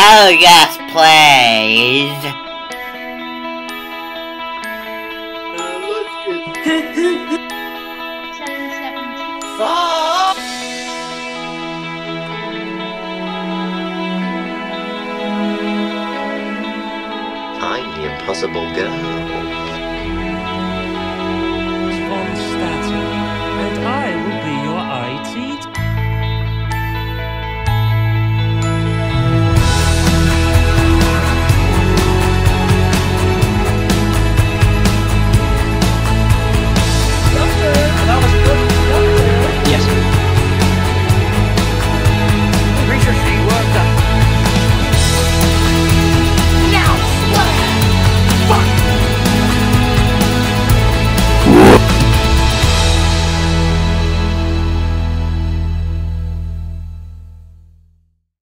Oh, yes, please. Seven seventy. I'm the impossible girl.